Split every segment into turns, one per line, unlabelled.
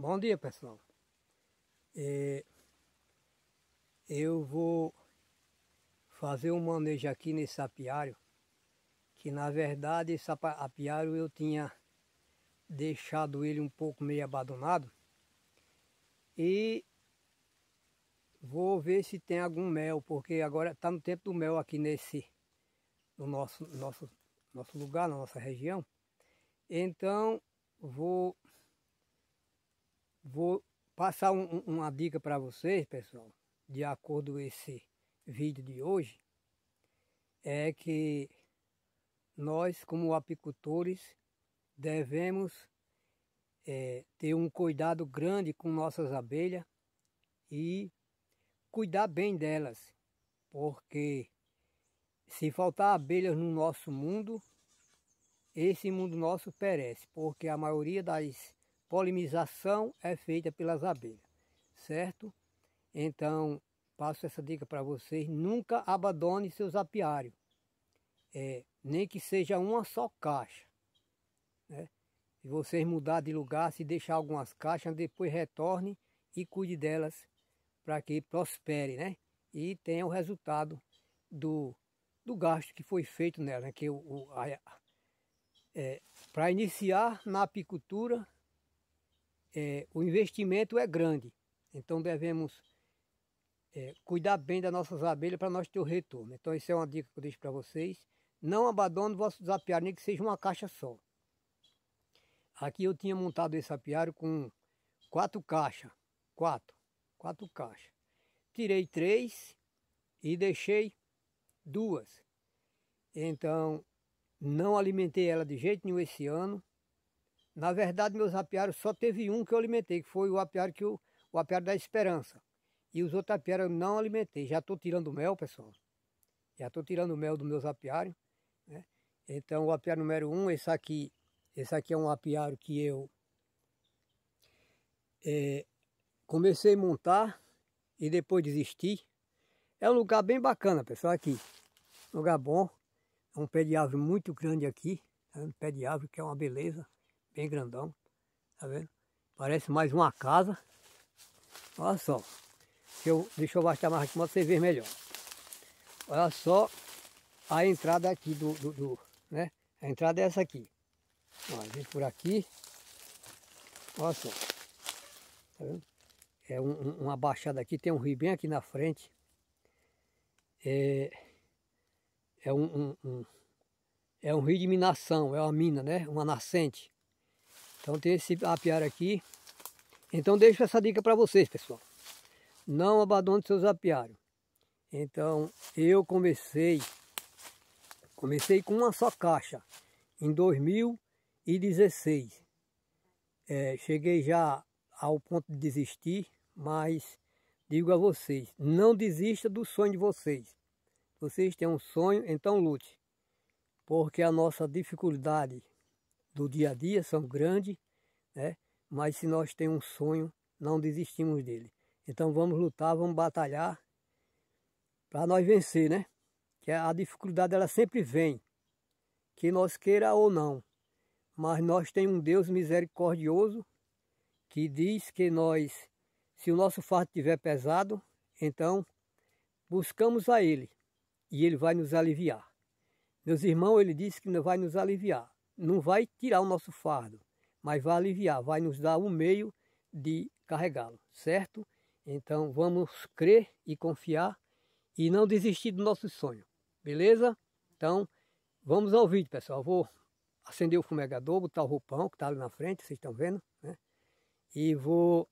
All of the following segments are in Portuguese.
Bom dia pessoal. É, eu vou fazer um manejo aqui nesse apiário, que na verdade esse apiário eu tinha deixado ele um pouco meio abandonado e vou ver se tem algum mel, porque agora está no tempo do mel aqui nesse no nosso, nosso, nosso lugar, na nossa região. Então vou Vou passar um, uma dica para vocês, pessoal, de acordo com esse vídeo de hoje, é que nós, como apicultores, devemos é, ter um cuidado grande com nossas abelhas e cuidar bem delas, porque se faltar abelhas no nosso mundo, esse mundo nosso perece, porque a maioria das polinização é feita pelas abelhas, certo? Então, passo essa dica para vocês, nunca abandone seus apiários, é, nem que seja uma só caixa, né? Se vocês mudar de lugar, se deixar algumas caixas, depois retorne e cuide delas para que prospere, né? E tenha o resultado do, do gasto que foi feito nela, né? Que o, o é, para iniciar na apicultura, é, o investimento é grande. Então devemos é, cuidar bem das nossas abelhas para nós ter o retorno. Então isso é uma dica que eu deixo para vocês. Não abandone o vosso desapiário, nem que seja uma caixa só. Aqui eu tinha montado esse apiário com quatro caixas. Quatro. Quatro caixas. Tirei três e deixei duas. Então, não alimentei ela de jeito nenhum esse ano. Na verdade, meus apiários só teve um que eu alimentei, que foi o apiário, que eu, o apiário da esperança. E os outros apiários eu não alimentei. Já estou tirando mel, pessoal. Já estou tirando mel dos meus apiários. Né? Então, o apiário número um, esse aqui, esse aqui é um apiário que eu é, comecei a montar e depois desisti. É um lugar bem bacana, pessoal, aqui. Lugar bom. É um pé de árvore muito grande aqui. Tá um pé de árvore que é uma beleza bem grandão, tá vendo? Parece mais uma casa. Olha só. Deixa eu, deixa eu baixar mais aqui para você ver melhor. Olha só a entrada aqui do, do, do né? A entrada é essa aqui. Olha, vem por aqui. Olha só. Tá vendo? É um, um, uma baixada aqui, tem um rio bem aqui na frente. É, é um, um, um, é um rio de minação, é uma mina, né? Uma nascente. Então tem esse apiário aqui. Então deixo essa dica para vocês, pessoal. Não abandone seus apiários. Então eu comecei, comecei com uma só caixa em 2016. É, cheguei já ao ponto de desistir, mas digo a vocês, não desista do sonho de vocês. Vocês têm um sonho, então lute. Porque a nossa dificuldade do dia a dia são grandes, né? mas se nós temos um sonho, não desistimos dele. Então vamos lutar, vamos batalhar para nós vencer, né? Que a dificuldade ela sempre vem, que nós queira ou não. Mas nós temos um Deus misericordioso que diz que nós, se o nosso fardo estiver pesado, então buscamos a Ele e Ele vai nos aliviar. Meus irmãos, Ele disse que vai nos aliviar não vai tirar o nosso fardo, mas vai aliviar, vai nos dar um meio de carregá-lo, certo? Então vamos crer e confiar e não desistir do nosso sonho, beleza? Então vamos ao vídeo, pessoal. Vou acender o fumegador, botar o roupão que está ali na frente, vocês estão vendo, né? E vou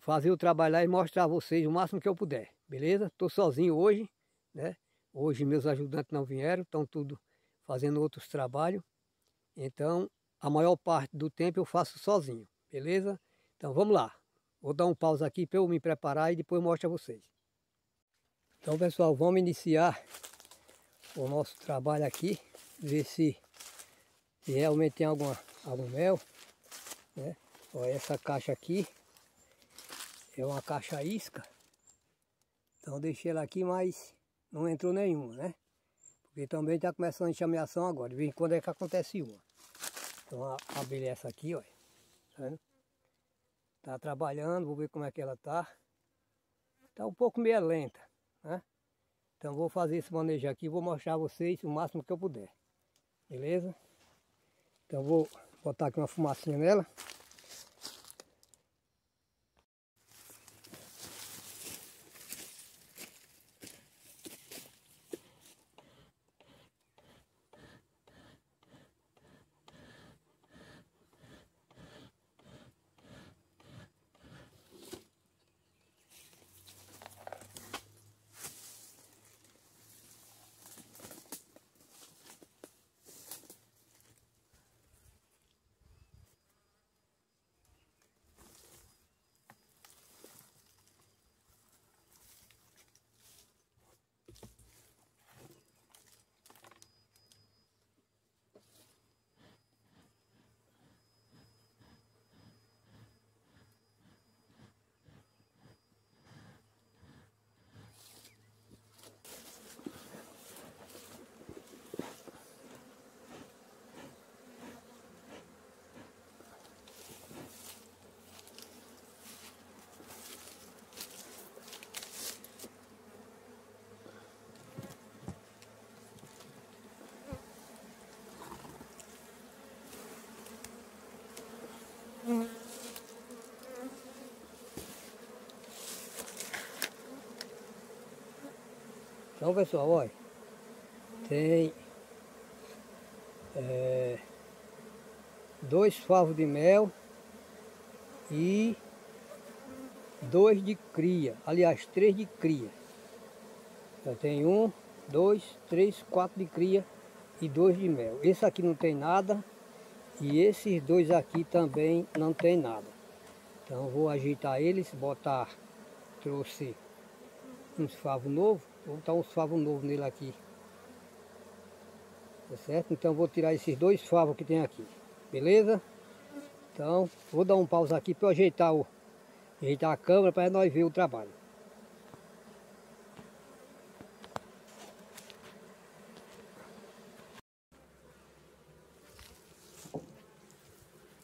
fazer o trabalho lá e mostrar a vocês o máximo que eu puder, beleza? Estou sozinho hoje, né? Hoje meus ajudantes não vieram, estão tudo fazendo outros trabalhos. Então, a maior parte do tempo eu faço sozinho, beleza? Então vamos lá. Vou dar um pausa aqui para eu me preparar e depois mostro a vocês. Então pessoal, vamos iniciar o nosso trabalho aqui, ver se, se realmente tem alguma, algum mel. Né? Essa caixa aqui, é uma caixa isca. Então deixei ela aqui, mas não entrou nenhuma, né? Porque também está começando a enxameação agora. De vez em quando é que acontece uma. Então a abelha é essa aqui, olha. Tá vendo? Tá trabalhando, vou ver como é que ela tá. Tá um pouco meio lenta, né? Então vou fazer esse manejo aqui, vou mostrar a vocês o máximo que eu puder. Beleza? Então vou botar aqui uma fumacinha nela. Então pessoal, olha, tem é, dois favos de mel e dois de cria, aliás, três de cria. Já tem um, dois, três, quatro de cria e dois de mel. Esse aqui não tem nada e esses dois aqui também não tem nada. Então vou ajeitar eles, botar, trouxe uns favos novos Vou botar uns favos novos nele aqui. Tá certo? Então vou tirar esses dois favos que tem aqui. Beleza? Então vou dar um pausa aqui para ajeitar, o, ajeitar a câmera para nós ver o trabalho.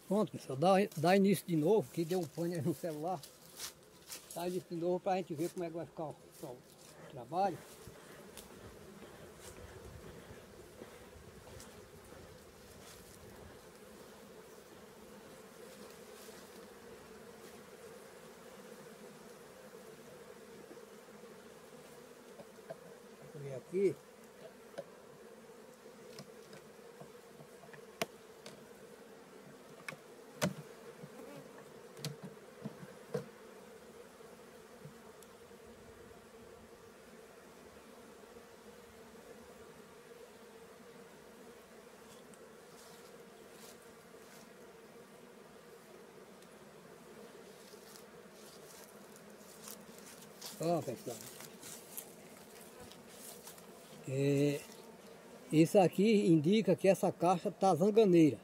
Pronto pessoal, dá, dá início de novo, que deu um pane no celular. Dá início de novo para a gente ver como é que vai ficar o sol trabalho. Vou aqui. Ó, pessoal. É, isso aqui indica que essa caixa está zanganeira.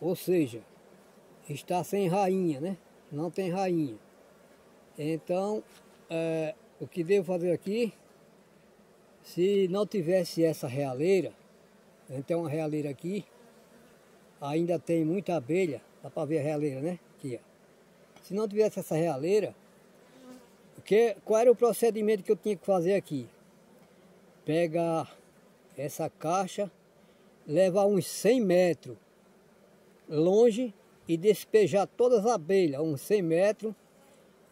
Ou seja, está sem rainha, né? Não tem rainha. Então, é, o que devo fazer aqui, se não tivesse essa realeira, então uma realeira aqui, ainda tem muita abelha, dá para ver a realeira, né? Aqui, ó. Se não tivesse essa realeira, qual era o procedimento que eu tinha que fazer aqui? Pegar essa caixa, levar uns 100 metros longe e despejar todas as abelhas, uns 100 metros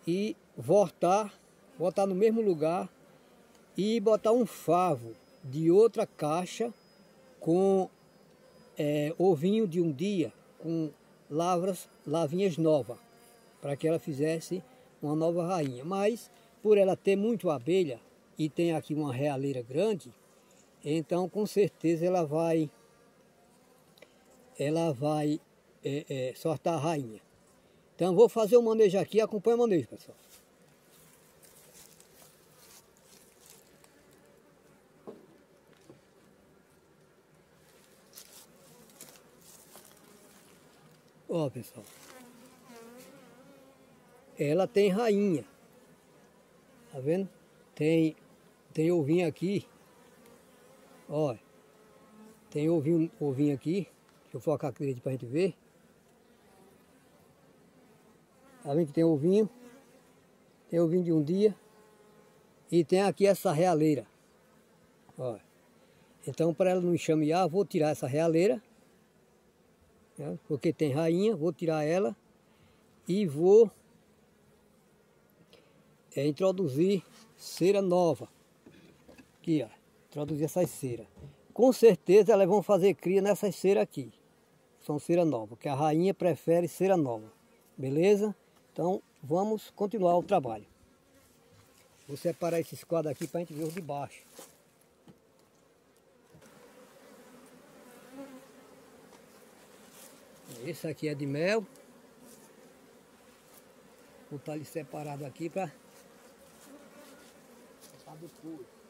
e voltar, botar no mesmo lugar e botar um favo de outra caixa com é, ovinho de um dia, com lavras, lavinhas novas, para que ela fizesse uma nova rainha. Mas por ela ter muito abelha e tem aqui uma realeira grande, então com certeza ela vai ela vai é, é, a rainha. Então vou fazer o manejo aqui, acompanha o manejo, pessoal. Ó, pessoal ela tem rainha. Tá vendo? Tem, tem ovinho aqui. Olha. Tem ovinho, ovinho aqui. Deixa eu focar aqui para a gente ver. Tá vendo que tem ovinho? Tem ovinho de um dia. E tem aqui essa realeira. Ó. Então, para ela não enxamear, vou tirar essa realeira. Né? Porque tem rainha, vou tirar ela. E vou é, introduzir cera nova. Aqui, ó. Introduzir essas cera. Com certeza elas vão fazer cria nessas cera aqui. São cera nova, porque a rainha prefere cera nova. Beleza? Então, vamos continuar o trabalho. Vou separar esses quadros aqui para a gente ver os de baixo. Esse aqui é de mel. Vou estar ele separado aqui para depois.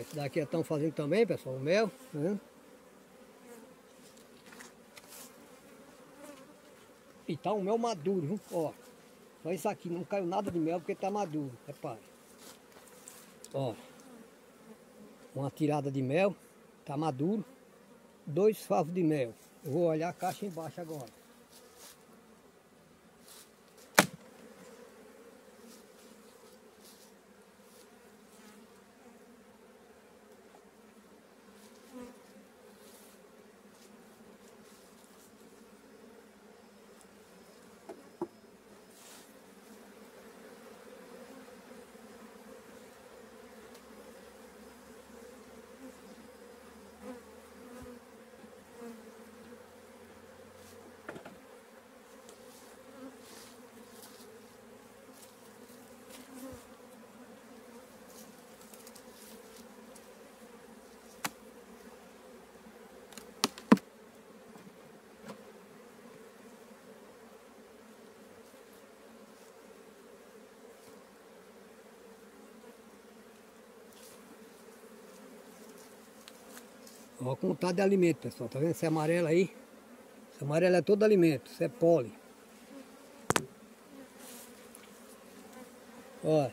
esse daqui estão fazendo também, pessoal, o mel. Né? E tá o mel maduro, viu? Ó. Só isso aqui, não caiu nada de mel porque tá maduro, repare. Ó. Uma tirada de mel, tá maduro. Dois favos de mel. Vou olhar a caixa embaixo agora. Ó, contado de alimento, pessoal. Tá vendo esse amarelo aí? Esse amarelo é todo alimento, isso é pole. Ó,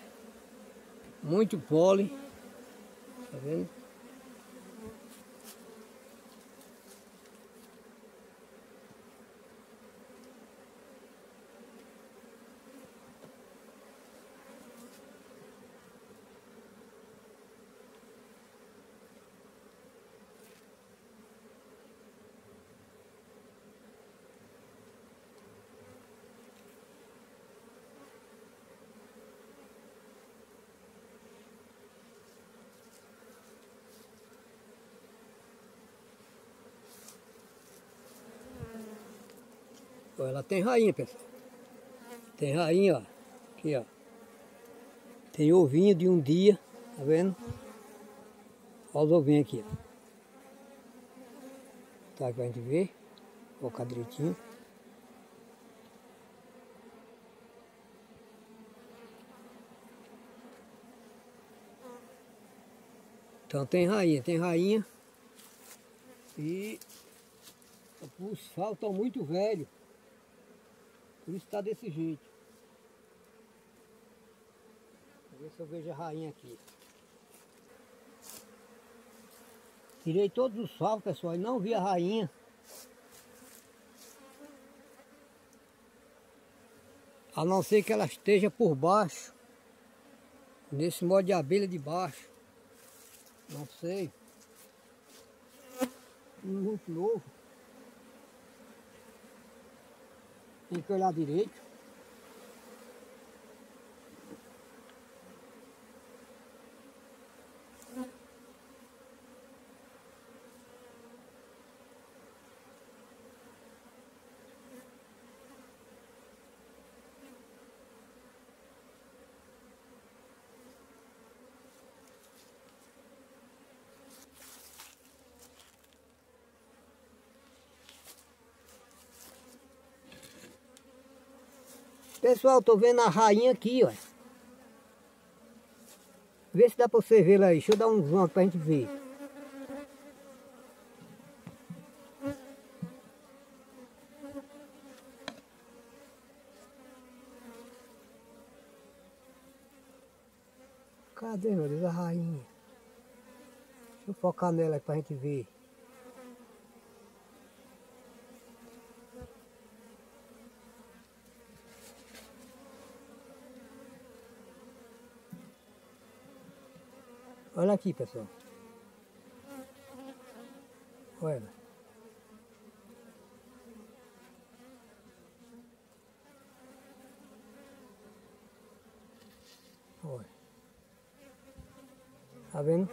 muito pole. Tá vendo? Ela tem rainha, pessoal. Tem rainha, ó. Aqui, ó. Tem ovinho de um dia, tá vendo? Olha os ovinhos aqui, ó. Tá aqui pra gente ver. Colocar direitinho. Então tem rainha, tem rainha. E os faltam estão muito velhos. Por isso está desse jeito. Vou ver se eu vejo a rainha aqui. Tirei todos os salvos, pessoal, e não vi a rainha. A não ser que ela esteja por baixo. Nesse modo de abelha de baixo. Não sei. Muito novo. Tem que olhar direito. Pessoal, tô vendo a rainha aqui, ó. Vê se dá pra você ver ela aí. Deixa eu dar um zoom pra gente ver. Cadê, meu Deus, a rainha? Deixa eu focar nela aí pra gente ver. Olha aqui, pessoal. Olha. Olha. Tá vendo?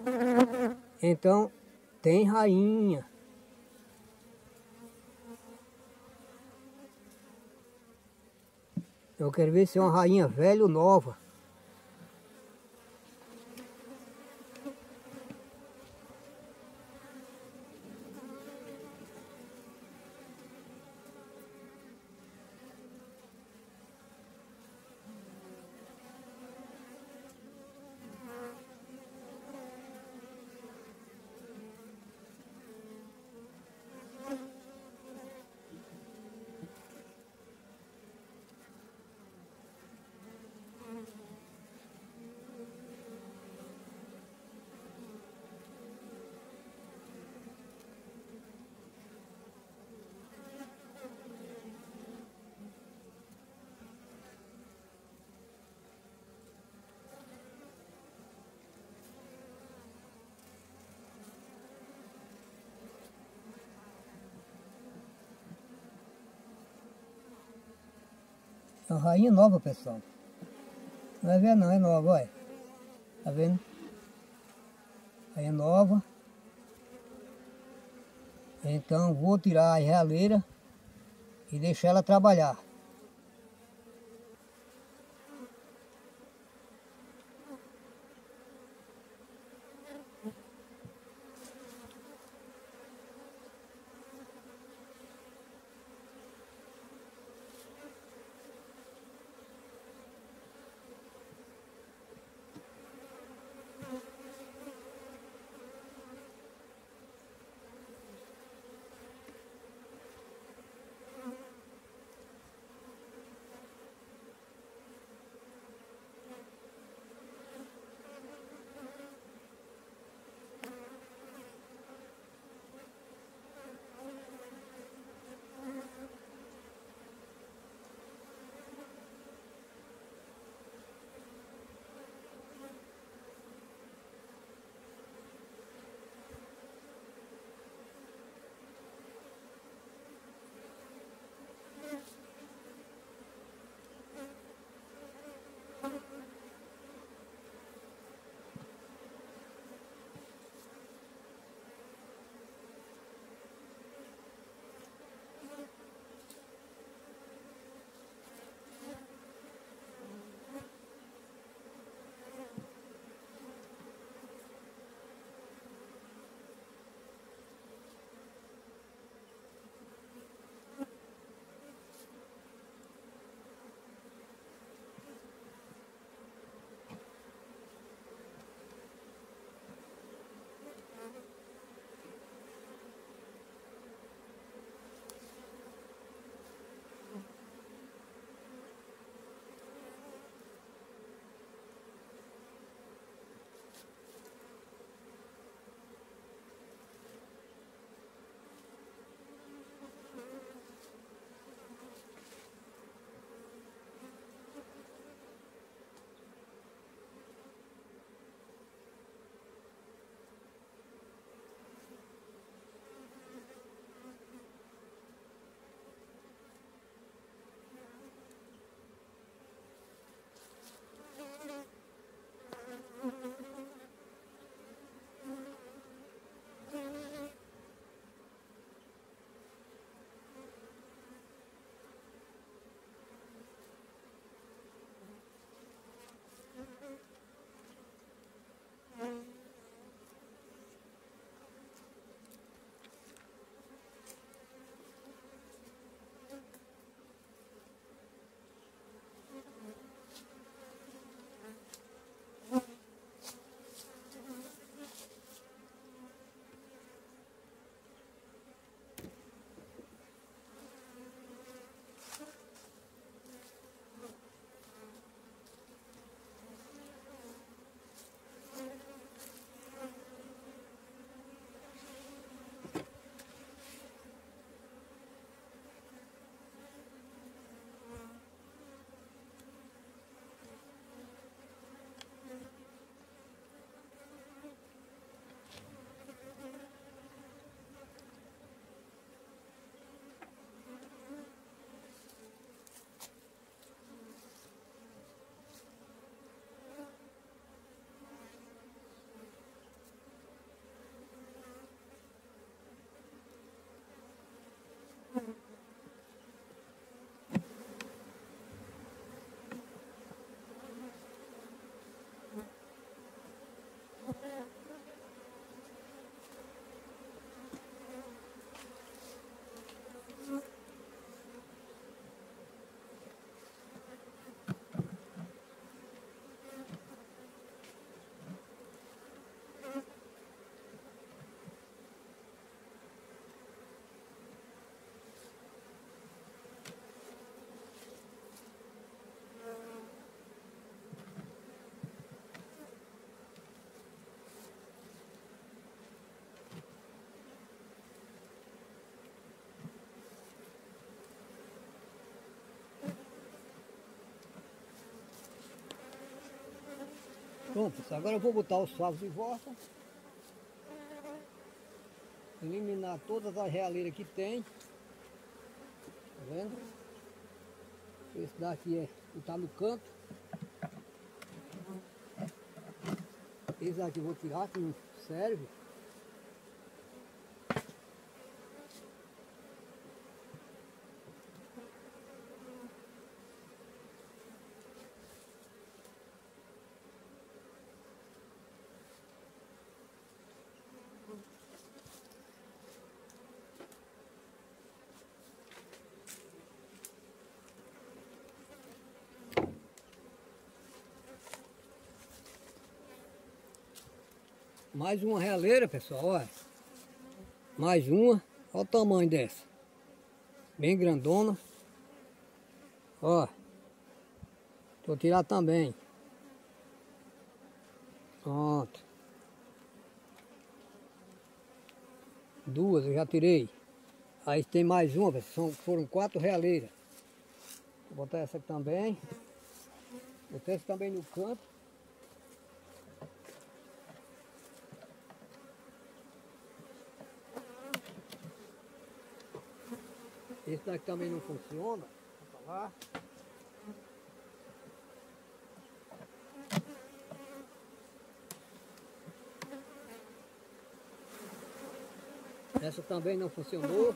Então, tem rainha. Eu quero ver se é uma rainha velha ou nova. É uma rainha nova, pessoal. Não é velha não, é nova, olha. Tá vendo? Rainha nova. Então vou tirar a realeira e deixar ela trabalhar. Pronto, agora eu vou botar os favos de volta. Eliminar todas as realeiras que tem. Tá vendo? Esse daqui é o tá no canto. Esse daqui eu vou tirar, que não serve. Mais uma realeira, pessoal, olha. Mais uma. Olha o tamanho dessa. Bem grandona. Ó. Vou tirar também. Pronto. Duas eu já tirei. Aí tem mais uma, São, foram quatro realeiras. Vou botar essa aqui também. Botar essa também no canto. Daqui também não funciona. Vou falar. Essa também não funcionou.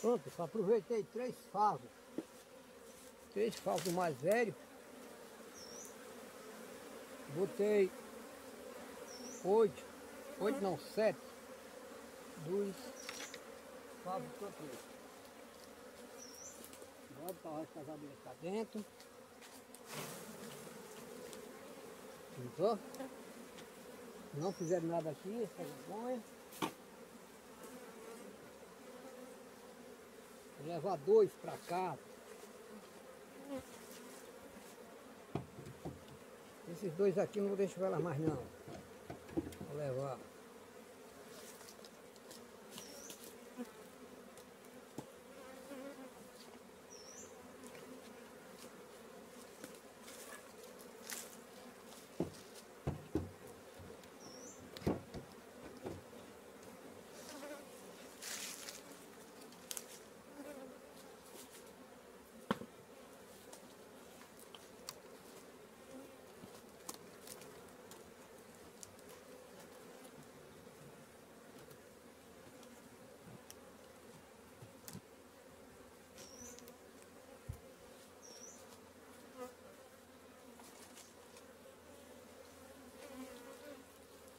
Pronto, aproveitei três favos. Três favos mais velhos. Botei oito, oito não, sete dos favos que eu trouxe. O resto das abelhas para dentro. Então, não fizeram nada aqui, essa vergonha. Levar dois para cá. Esses dois aqui não vou deixar elas mais não. Vou levar.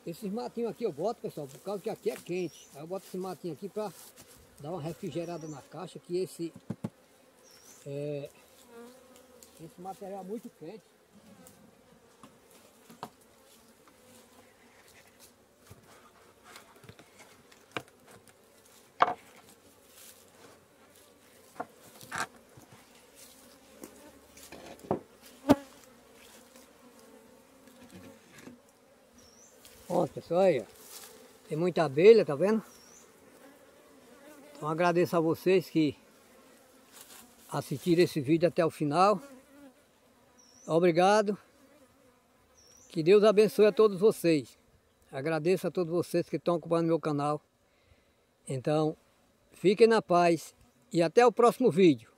Esses matinhos aqui eu boto, pessoal, por causa que aqui é quente. Aí eu boto esse matinho aqui para dar uma refrigerada na caixa, que esse é, esse material é muito quente. Aí, ó. Tem muita abelha, tá vendo? Então agradeço a vocês que assistiram esse vídeo até o final. Obrigado. Que Deus abençoe a todos vocês. Agradeço a todos vocês que estão ocupando meu canal. Então, fiquem na paz e até o próximo vídeo.